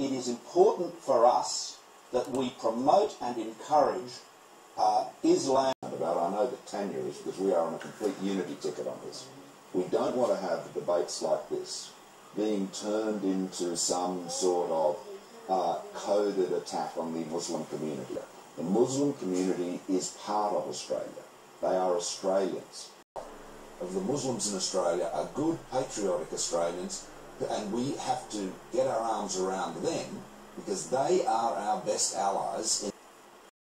it is important for us that we promote and encourage uh, Islam. About I know that Tanya is because we are on a complete unity ticket on this. We don't want to have debates like this being turned into some sort of uh, coded attack on the Muslim community. The Muslim community is part of Australia. They are Australians. Of the Muslims in Australia are good, patriotic Australians, and we have to get our arms around them because they are our best allies